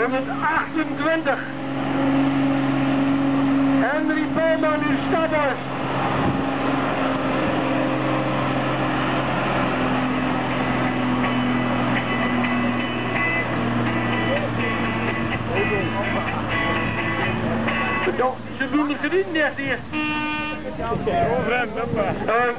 128. Henry Bouwman in Staphorst. Ze doen het gediend, net hier. Overhemd, hoppa. Ehm,